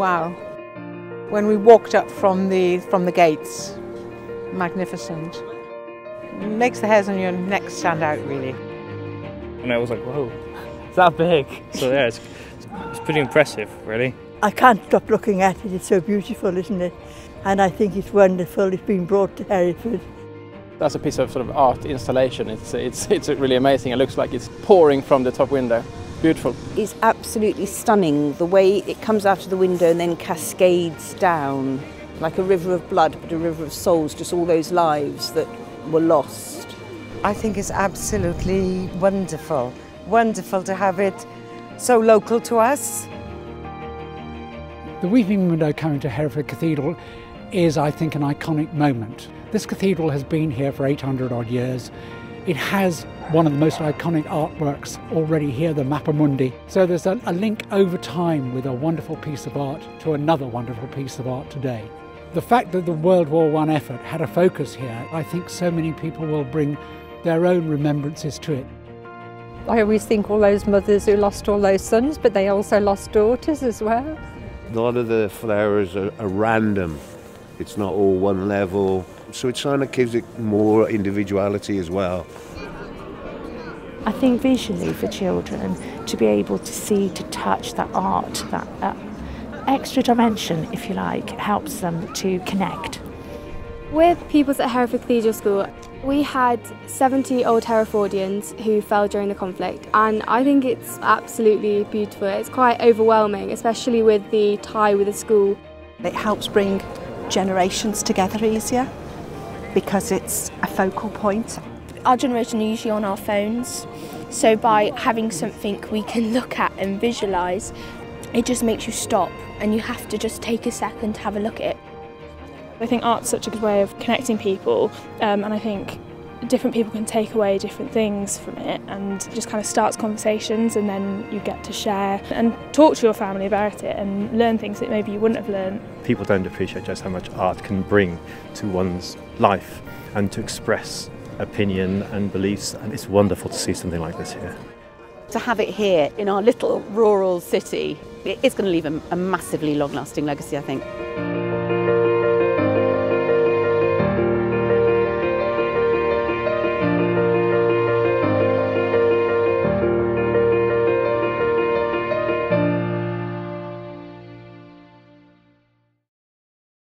Wow. When we walked up from the, from the gates, magnificent. Makes the hairs on your neck stand out, really. And I was like, whoa, it's that big. So yeah, it's, it's pretty impressive, really. I can't stop looking at it. It's so beautiful, isn't it? And I think it's wonderful. It's been brought to Hereford. That's a piece of sort of art installation. It's, it's, it's really amazing. It looks like it's pouring from the top window. Beautiful. It's absolutely stunning the way it comes out of the window and then cascades down like a river of blood, but a river of souls, just all those lives that were lost. I think it's absolutely wonderful. Wonderful to have it so local to us. The Weeping Window coming to Hereford Cathedral is, I think, an iconic moment. This cathedral has been here for 800 odd years. It has one of the most iconic artworks already here, the Mappa Mundi. So there's a, a link over time with a wonderful piece of art to another wonderful piece of art today. The fact that the World War I effort had a focus here, I think so many people will bring their own remembrances to it. I always think all those mothers who lost all those sons, but they also lost daughters as well. A lot of the flowers are, are random. It's not all one level. So it kind of gives it more individuality as well. I think visually for children to be able to see, to touch that art, that uh, extra dimension, if you like, helps them to connect. With pupils at Hereford Cathedral School, we had 70 old Herefordians who fell during the conflict, and I think it's absolutely beautiful. It's quite overwhelming, especially with the tie with the school. It helps bring generations together easier because it's a focal point. Our generation are usually on our phones, so by having something we can look at and visualise, it just makes you stop and you have to just take a second to have a look at it. I think art's such a good way of connecting people um, and I think different people can take away different things from it and just kind of starts conversations and then you get to share and talk to your family about it and learn things that maybe you wouldn't have learned. People don't appreciate just how much art can bring to one's life and to express opinion and beliefs and it's wonderful to see something like this here. To have it here in our little rural city, it's going to leave a, a massively long lasting legacy I think.